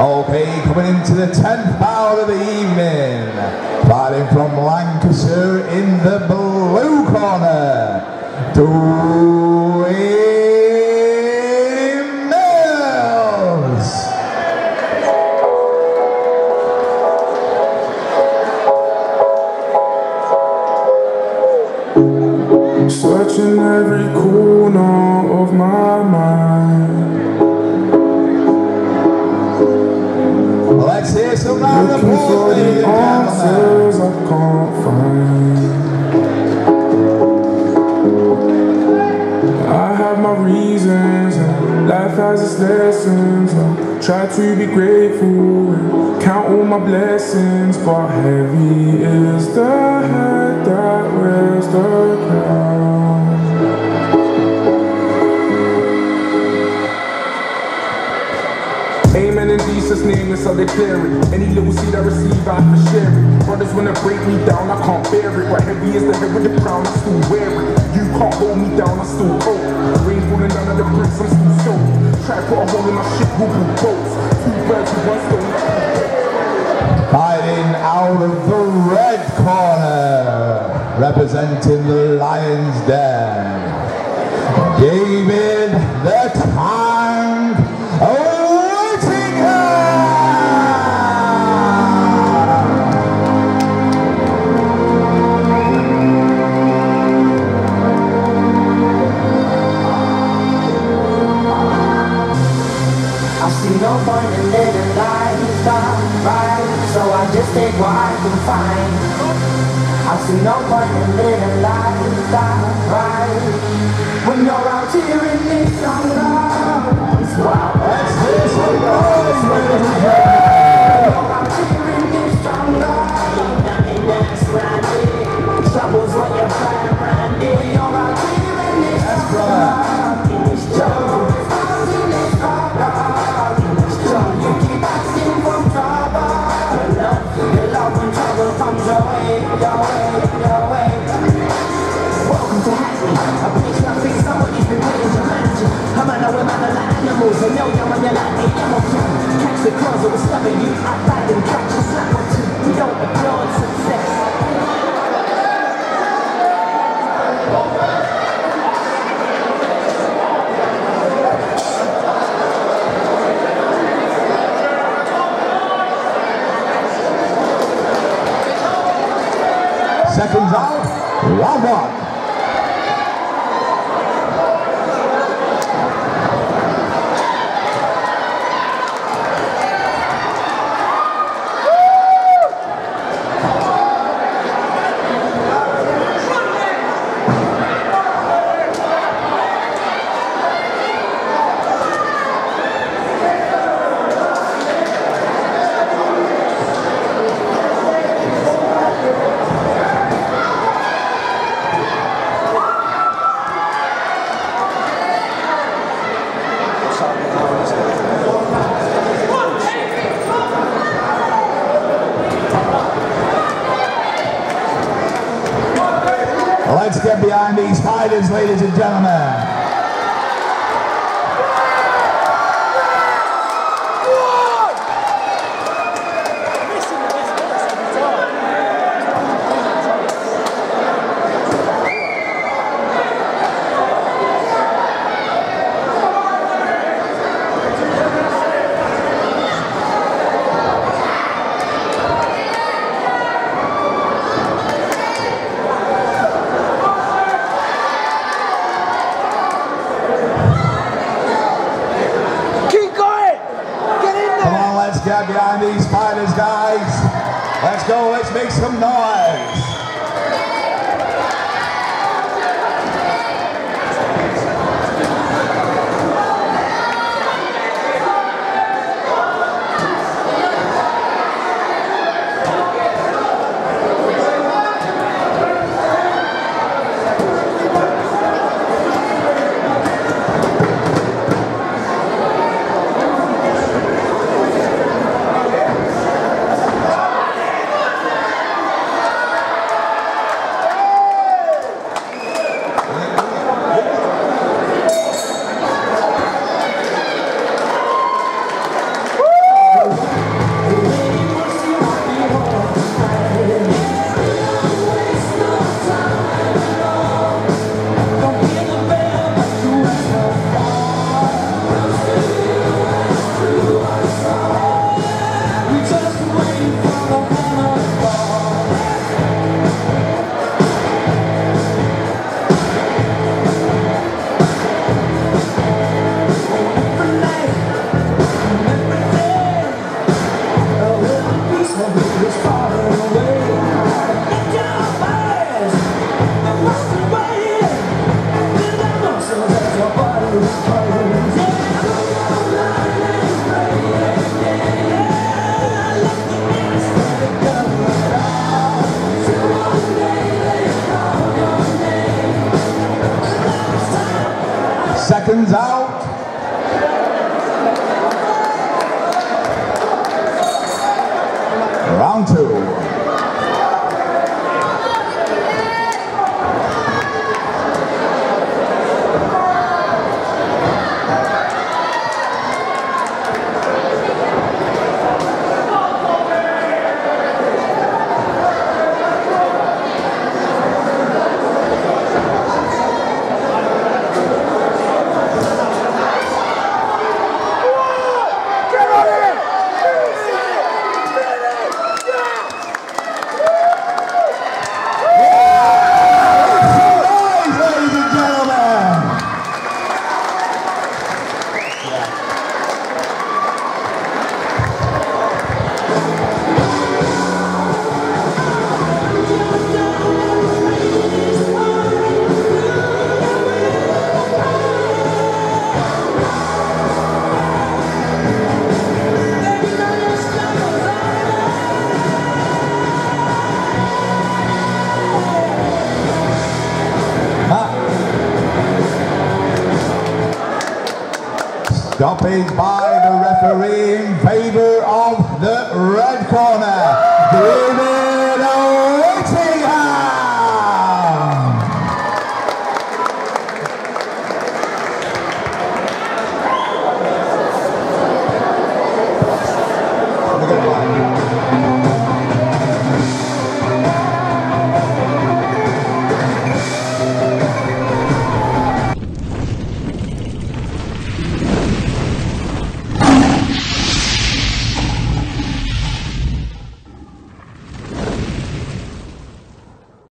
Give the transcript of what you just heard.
Okay, coming into the 10th hour of the evening, fighting from Lancashire in the blue Let's hear some round of Looking for the answers I can't find. I have my reasons and life has its lessons. I try to be grateful and count all my blessings. But heavy is the head that wears the crown Amen in Jesus' name, that's how they it. Any little seed I receive, I to share. Brothers wanna break me down, I can't bear it. But heavy is the head with the crown, I still wear. You can't hold me down, I still hold. Rain falling down on the bricks, I'm still soaked. Try to put a hole in my ship, Google boats. Two birds with one stone. Fighting out of the red corner, representing the Lions Den, David the Tank just take what I can find. I see no point in living life right when you're out here in this sunrise. Wow, Let's hear some noise, your like the animal king. Catch the claws that were stabbing you, I fight and catch a slap or two. We don't applaud success. Seconds out, round one. Let's get behind these fighters, ladies and gentlemen. Keep going! Get in Come there! on, let's get behind these fighters, guys. Let's go, let's make some noise. things out. Stoppage by the referee in favour of the red corner.